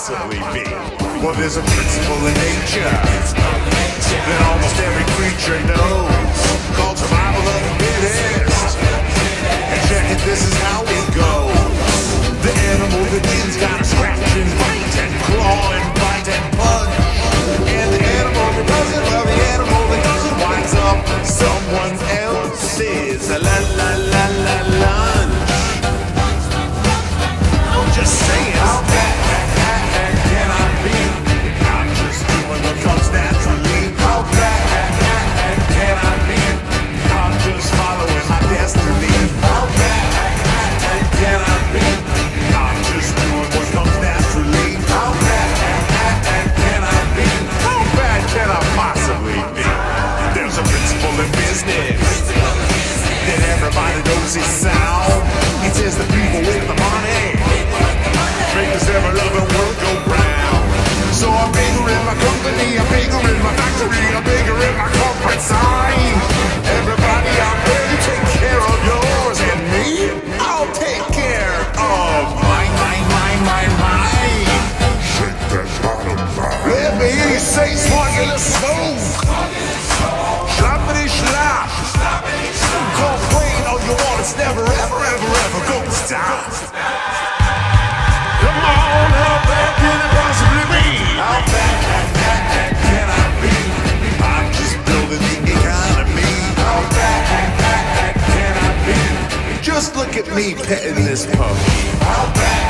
possibly be? Well, there's a principle in nature that almost every creature knows called survival of the fittest. And check it, this is how it goes. The animal that wins gotta scratch and bite and claw and knows sound. It says the people with the money make this ever loving world go round. So I'm biggering my company, I'm biggering my factory, I'm biggering my corporate sign. Everybody out there, you take care of yours, and me, I'll take care of mine, mine, mine, mine, mine. Shake that bottom line. Let me say smart the. at me petting this puppy.